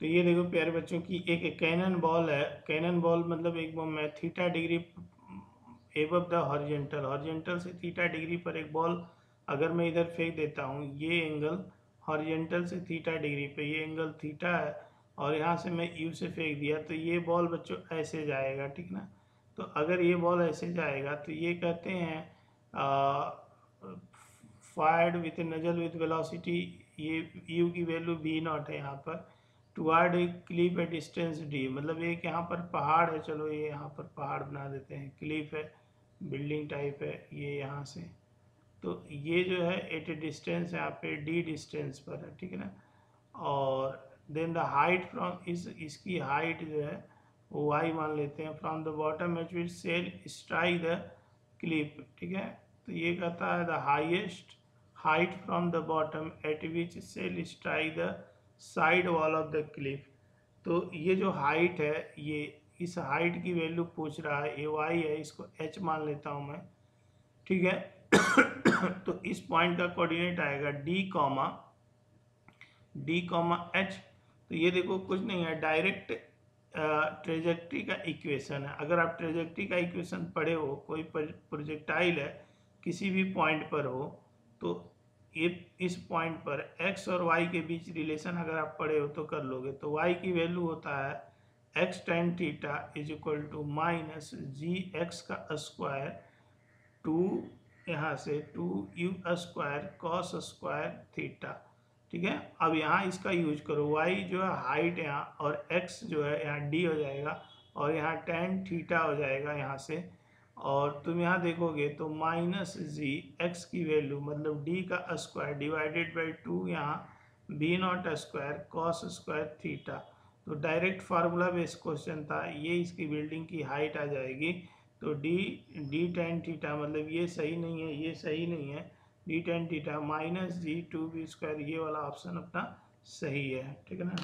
तो ये देखो प्यारे बच्चों की एक कैनन बॉल है। कैनन बॉल मतलब एक मैं theta degree above the horizontal horizontal से थीटा डिग्री पर एक बॉल अगर मैं इधर फेंक देता हूँ, ये एंगल हॉर्जेंटल से थीटा डिग्री पे, ये एंगल थीटा है और यहाँ से मैं यू से फेंक दिया तो ये बॉल बच्चों ऐसे जाएगा, ठीक ना? तो अगर ये बॉल ऐसे जाएगा तो ये कहते हैं fired with nozzle with velocity ये यू की वैल्यू वी नॉट है यहाँ पर। Toward a cliff a distance d मतलब एक यहाँ पर पहाड़ है, चलो ये यहाँ पर पहाड़ बना देते हैं। क्लिप है बिल्डिंग टाइप है, ये यहाँ से। तो ये जो है एट ए डिस्टेंस यहाँ पे डी डिस्टेंस पर है, ठीक है ना? और देन द हाइट फ्रॉम इस, इसकी हाइट जो है, वो वाई मान लेते हैं। From the bottom h which shell strike the cliff ठीक है? तो ये कहता है the highest height from the bottom at which shell strike the side wall of the cliff तो ये जो हाइट है, ये इस हाइट की वैल्यू पूछ रहा है, ए वाई है, इसको एच मान लेता हूँ मैं। ठीक है? तो इस पॉइंट का कोऑर्डिनेट आएगा d comma d comma h तो ये देखो, कुछ नहीं है डायरेक्ट ट्रेजेक्ट्री का इक्वेशन है। अगर आप ट्रेजेक्ट्री का इक्वेशन पढ़े हो, कोई प्रोजेक्टाइल है, किसी भी पॉइंट पर हो तो इस पॉइंट पर x और y के बीच रिलेशन अगर आप पढ़े हो तो कर लोगे। तो y की वैल्यू होता है x tan theta is equal to minus g x का स्क्वायर टू, यहाँ से two u square cos square theta. ठीक है? अब यहाँ इसका यूज़ करो। y जो है हाइट यहाँ और x जो है यहाँ d हो जाएगा और यहाँ टेन थीटा हो जाएगा यहाँ से और तुम यहाँ देखोगे तो माइनस जी एक्स की वैल्यू मतलब डी का स्क्वायर डिवाइडेड बाई टू यहाँ b naught square cos square theta. तो डायरेक्ट फार्मूला बेस्ड क्वेश्चन था, ये इसकी बिल्डिंग की हाइट आ जाएगी। तो डी डी टेन थीटा मतलब ये सही नहीं है, ये सही नहीं है। D tan theta minus g two b square, ये वाला ऑप्शन अपना सही है, ठीक है ना?